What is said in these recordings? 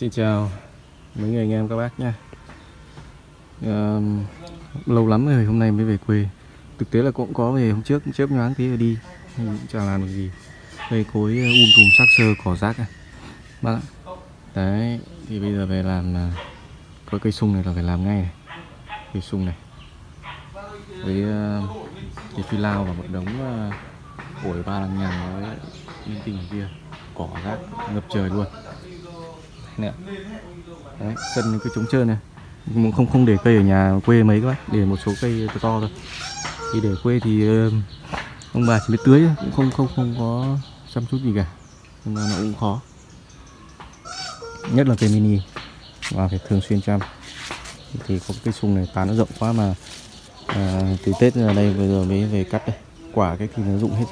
Xin chào mấy người anh em các bác nha. À, Lâu lắm rồi hôm nay mới về quê. Thực tế là cũng có về hôm trước chớp nhoáng tí rồi đi. Nhưng cũng chẳng làm được gì. Cây cối ờ, um tùm sắc sơ cỏ rác à. Bác ạ. Đấy thì bây giờ về làm ờ, Có cây sung này là phải làm ngay này. Cây sung này. Với uh, cái phi lao và một đống uh, ổi ba lằng nhằng với những tinh kia. Cỏ rác ngập trời luôn nè. Đấy, sân cứ trống trơn này. Mà không không để cây ở nhà quê mấy các bác để một số cây to to thôi. Thì để quê thì ờ, ông bà chỉ biết tưới cũng không không không có chăm chút gì cả. Nên là nó cũng khó. Nhất là cây mini và phải thường xuyên chăm. Thì có cây sung này tán nó rộng quá mà à, từ tết ra đây bây giờ mới về cắt đây. Quả cái thì nó rụng hết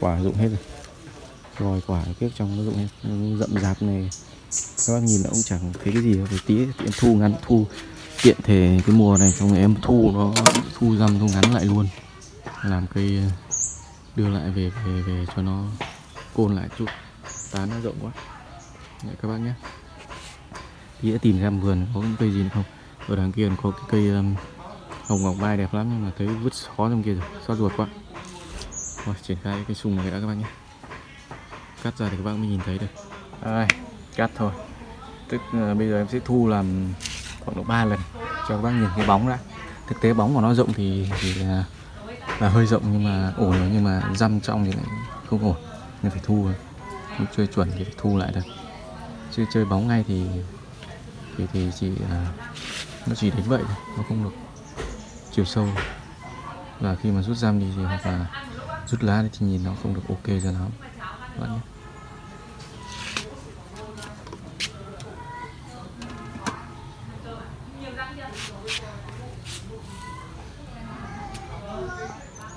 quả rụng hết rồi. Rồi quả kiếp trong nó rụng hết. Rậm rạp này các bác nhìn nó cũng chẳng thấy cái gì phải tí tiện thu ngắn thu tiện thể cái mùa này xong em thu nó thu răm thu ngắn lại luôn. Làm cây ờ, đưa lại về về về cho nó côn lại chút. Tán nó rộng quá. Đấy, các bác nhé. Tí đã tìm ra một vườn có những cây gì nữa không. Ở đằng kia có cái cây um, hồng ngọc mai đẹp lắm nhưng mà thấy vứt xó trong kia rồi xót ruột quá. Rồi triển khai cái sùng này đã các bác nhé. Cắt ra thì các bác mới nhìn thấy được. Đây cắt thôi. Tức là bây giờ em sẽ thu làm khoảng độ 3 lần cho các bác nhìn cái bóng đã. Thực tế bóng của nó rộng thì, thì là, là hơi rộng nhưng mà ổn rồi nhưng mà răm trong thì lại không ổn. Nên phải thu rồi Lúc chơi chuẩn thì phải thu lại được chứ chơi bóng ngay thì thì, thì chỉ là nó chỉ đến vậy thôi nó không được chiều sâu. Và khi mà rút răm đi thì hoặc là rút lá thì nhìn nó không được ok cho lắm. Các bạn nhé.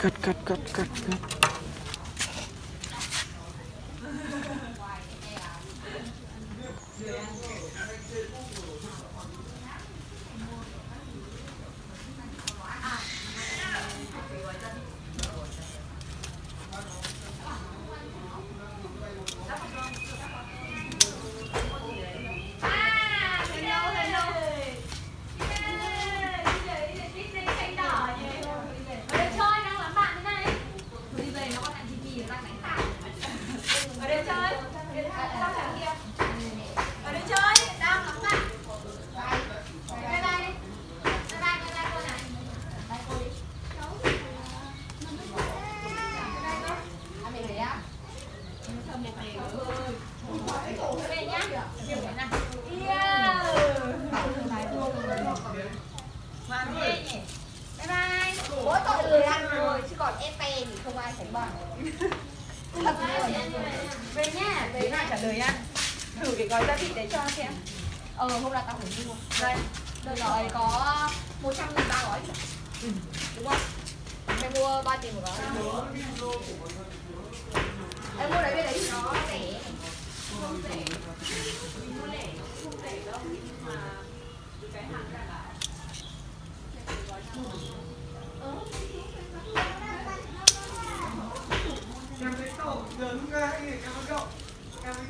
Cắt cắt cắt cắt cắt Bye bye. Bố tội người ăn rồi chứ còn em pe thì không ai sánh bằng. Thật luôn. Về nhá, về nào trả lời nha. Thử cái gói gia vị đấy cho xem. Ờ hôm là tao phải mua. Đây. Đợt rồi có 100 nghìn ba gói. Ừ. Đúng không? Mày mua 3 tiền một gói. Em mua đấy bên đấy nó rẻ. Không rẻ. Mình mua rẻ không rẻ đâu nhưng mà cái hàng ra là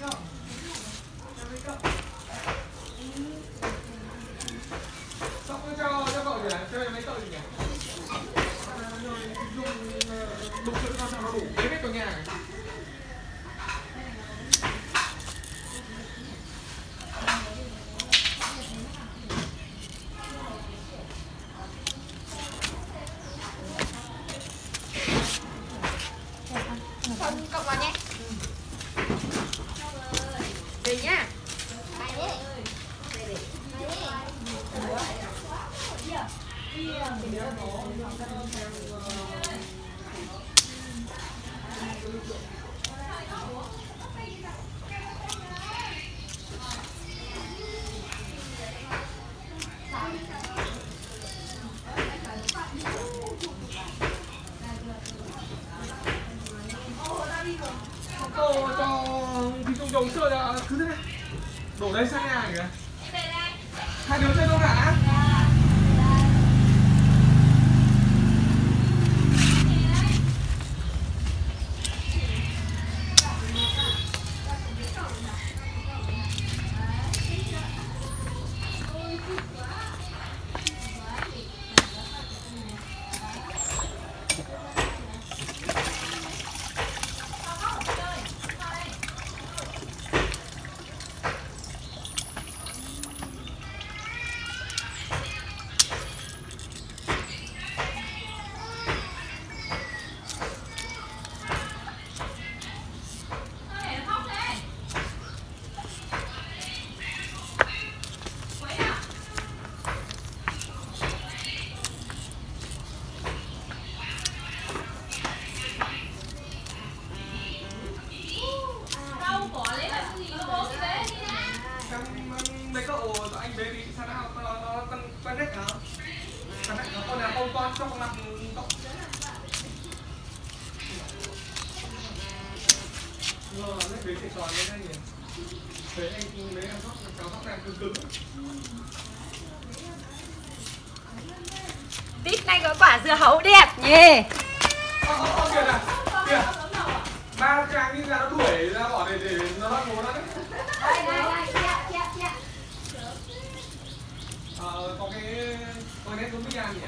Xong Tít này có quả dưa hấu đẹp nhỉ? Ơ, ơ, ơ, kìa nè, kìa. Ba trang đi ra nó đuổi ra bỏ để để nó bắt ngố nó đấy. Đây, đây, đây, kia, kia, kia Ờ, có cái có cái nét giống Big An nhỉ?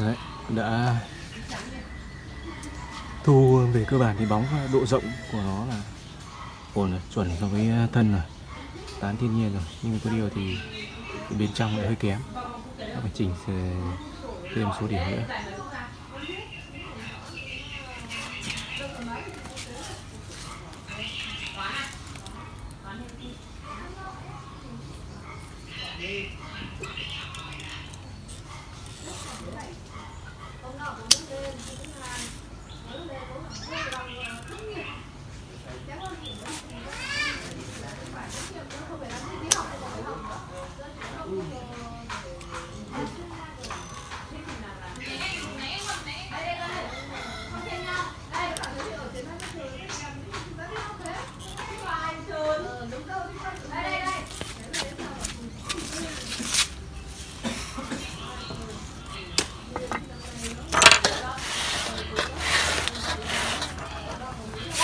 Đấy, đã thu về cơ bản thì bóng độ rộng của nó là ổn rồi, chuẩn so với à, thân rồi tán thiên nhiên rồi. Nhưng có điều thì bên trong lại hơi kém. Phải chỉnh thêm số điểm nữa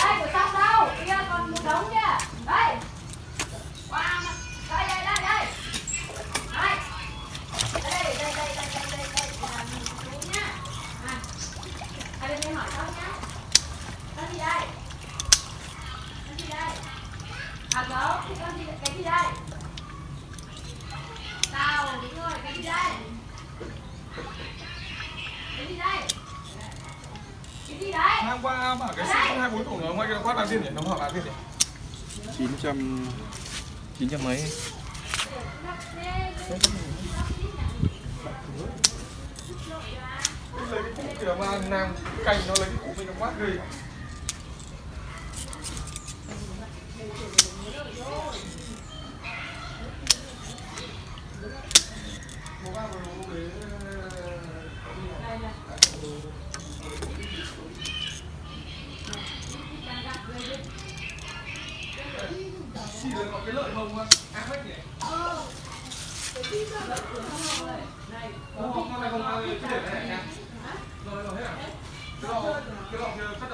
Đây, của xong đâu? Kia còn một đống kia. Đây. Wow. Đây, đây, đây, đây. Đây. Đây, đây, đây, đây, đây, đây, đây, đây. Là mình xuống nhá. À. À, bên đây hỏi xong nhá. Con gì đây? Con gì đây? À, gấu. Thì con gì, cái gì đây? Tao, đúng rồi, cái gì đây? Cái gì đây? Cái gì đấy? Hôm qua bảo cái số 24 tuổi ở ngoài kia quát bán tiền nhỉ? Nó hỏi bán tiền nhỉ? 900 900 mấy Lấy cái cục kìa mà nàng cành nó lấy cái cục mình nó quát ghê Get off here.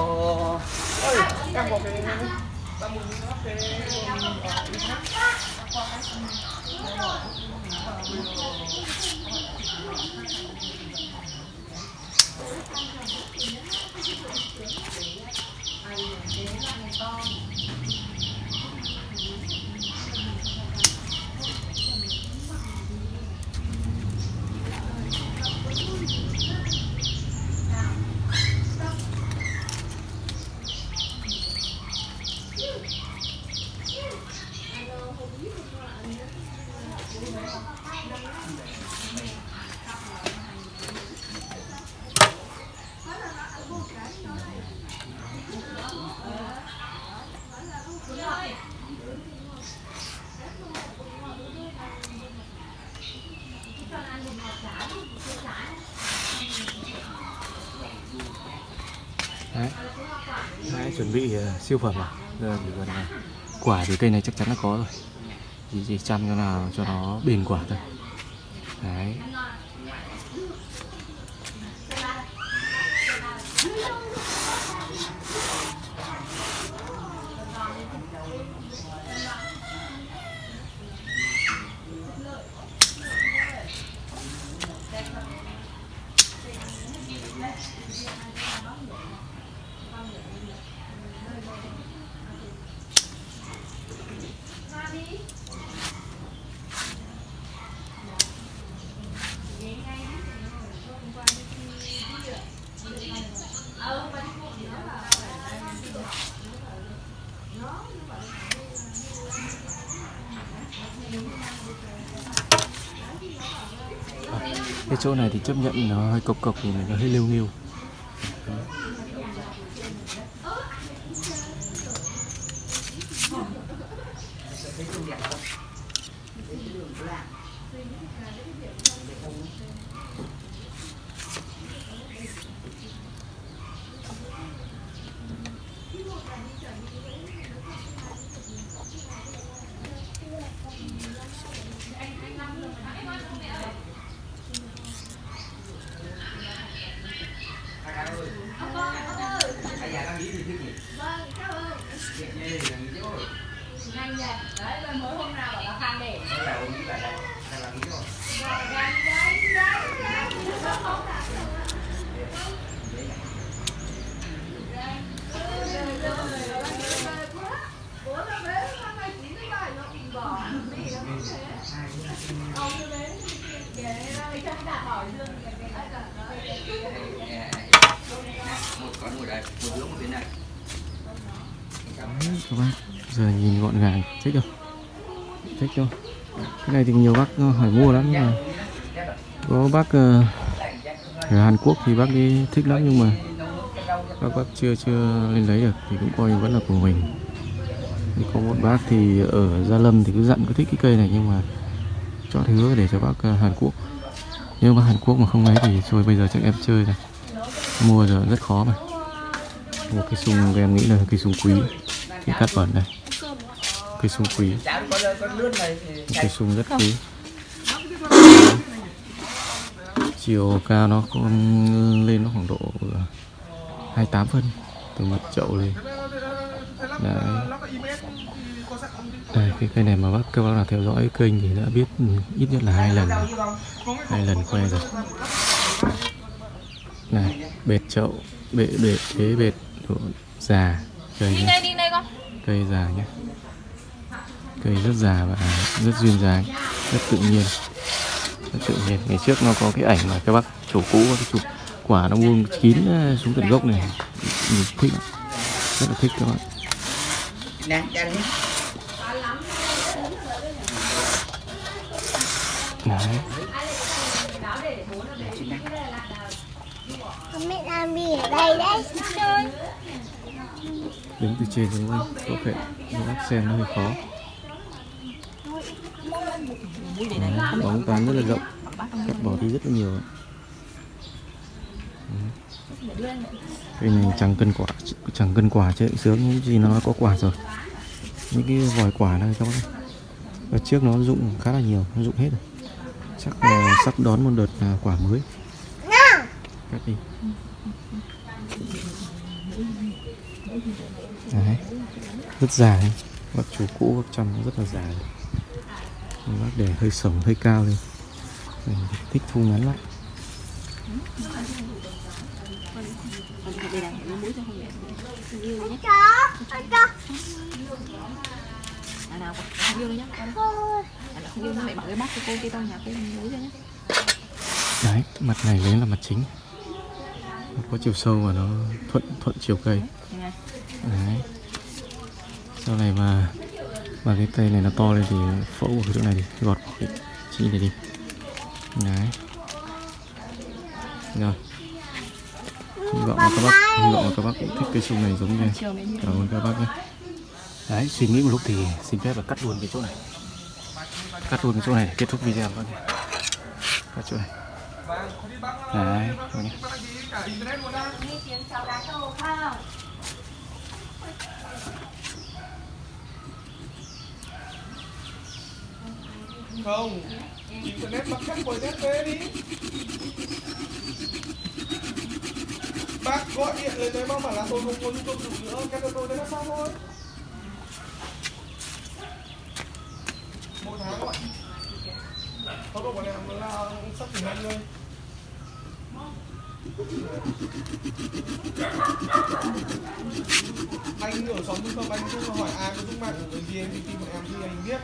Ờ ơi có cái đang muốn cái Đấy. Đấy, chuẩn bị ờ, siêu phẩm à? Giờ chỉ cần quả thì cây này chắc chắn là có rồi. Chỉ, chỉ chăm cho nào cho nó bền quả thôi. Đấy cái chỗ này thì chấp nhận nó hơi cộc cộc thì nó hơi liêu nghêu Nhanh nhỉ. Đấy, rồi mới hôm nào bảo là khăn để. Đấy, các bác giờ nhìn gọn gàng thích không? Thích không? Cái này thì nhiều bác hỏi mua lắm, nhưng mà có bác ờ, ở Hàn Quốc thì bác đi thích lắm, nhưng mà các bác chưa chưa lên lấy được thì cũng coi vẫn là của mình. Thì có một bác thì ở Gia Lâm thì cứ dặn có thích cái cây này, nhưng mà chọn hứa để cho bác ờ, Hàn Quốc. Nếu mà Hàn Quốc mà không lấy thì thôi, bây giờ chắc em chơi rồi mua giờ rất khó mà. Một cái súng em nghĩ là cái súng quý, cái cắt bẩn này cây sung quý. Cây sung rất quý. Chiều cao nó cũng lên nó khoảng độ 28 phân từ mặt chậu lên. Đấy. Đây cái cây này mà bác các bác nào theo dõi kênh thì đã biết ít nhất là hai lần. Hai lần khoe rồi. Này bệt chậu bệ bệ thế bệt già. Cây Đi đi con. cây già nhé cây rất già và rất duyên dáng rất tự nhiên rất tự nhiên. Ngày trước nó có cái ảnh mà các bác chủ cũ có cái chụp quả nó buông kín ờ, xuống tận gốc này. Mình thích rất là thích các bạn. Đấy. Mẹ làm gì ở đây đấy? Đứng từ trên xuống lên có thể các bác xem nó hơi khó bóng toàn rất là rộng. Cắt bỏ đi rất là nhiều. Đấy. cây này chẳng cần quả, chẳng cần quả chứ. Sướng những gì nó có quả rồi. Những cái vòi quả này các bác. Và trước nó rụng khá là nhiều, nó rụng hết rồi. Chắc là sắp đón một đợt à, quả mới. Cắt đi. Đấy. Rất dài. Bác chủ cũ bác chăm rất là dài bác để hơi sổng hơi cao lên mình thích thu ngắn lại nào, không nhá. Con không mẹ bảo cái cho cô kia tao nhà cô ra nhá. đấy mặt này lấy là mặt chính nó có chiều sâu và nó thuận thuận chiều cây đấy sau này mà và cái cây này nó to lên thì phẫu ở cái chỗ này đi gọt bỏ cái chi này đi. Đấy. Rồi. Hy vọng là các bác hy vọng là các bác cũng thích cây sung này giống như này cảm ơn các bác nhé. Đấy, suy nghĩ một lúc thì xin phép là cắt luôn cái chỗ này. Cắt luôn cái chỗ này để kết thúc video các bạn cắt chỗ này. Đấy, các bạn nhé. bác đăng ký cả internet luôn á đi kiếm cháu không. Chỉ không không internet bác cắt nét về đi. Bác gọi điện lên đấy bác bảo là tôi không có nhu cầu dụng nữa, cái cho tôi đấy là sao thôi một tháng gọi tốc độ của em là sắp ถึง năm rồi anh ở xóm trung tâm anh cũng hỏi ai có giúp mạng của người VNPT bọn em thì anh biết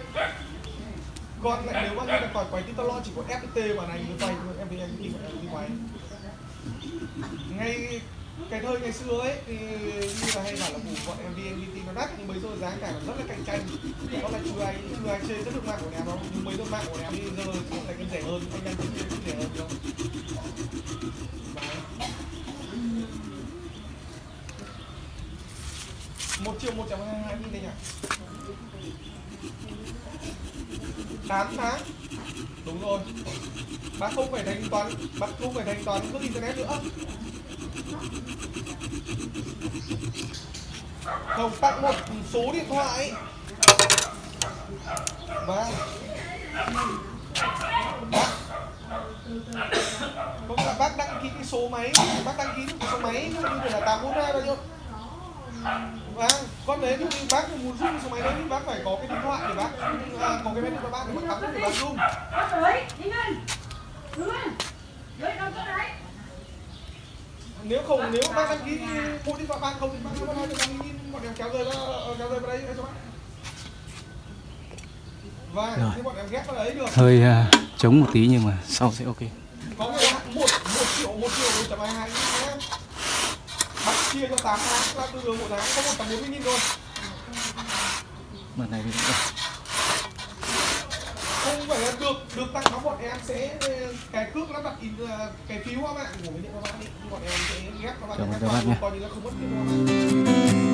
gọi lại nếu mà người ta hỏi quay thì tao lo chỉ có FPT và này mới quay thôi em thấy anh thì em đi quay. Ngay cái thời ngày xưa ấy, thì như là hay bảo là bù bọn em VNPT nó đắt nhưng bây giờ giá cả nó rất là cạnh tranh. Có là chưa ai chưa ai chơi chất lượng mạng của em nó, nhưng bây giờ mạng của em bây giờ cũng lại cái rẻ hơn, anh đang chơi cũng rẻ hơn không? Một triệu một trăm hai mươi hai nghìn đây nhỉ? 8 tháng đúng rồi. Bác không phải thanh toán bác không phải thanh toán cước internet nữa. Không tặng một số điện thoại. Và bác không là bác đăng ký cái số máy. Bác đăng ký cái số máy như là tám bốn hai bao nhiêu? Vâng, con đấy thì bác muốn dùng số máy đấy bác phải có cái điện thoại để bác à, có cái máy điện thoại bác để bác cắm để bác dùng. Nếu không nếu bác đăng ký mua điện thoại bác không thì bác sẽ mất hai mươi nghìn bọn em kéo rời ra kéo rời vào đây cho bác. Vâng, Rồi. bọn em ghép vào đấy được. hơi à, chống một tí nhưng mà sau sẽ ok Có cái hạn một một triệu một triệu một trăm hai hai. Bác chia cho 8 tháng là từ đường một tháng có một trăm bốn mươi nghìn thôi. mặt này thì cũng được. không phải là được được tặng nó bọn em sẽ cái cước lắp đặt in cái phí hoa mạng của cái điện thoại bạn ấy bọn em sẽ ghép các bạn ghép các nhé. coi như là không mất tiền mạng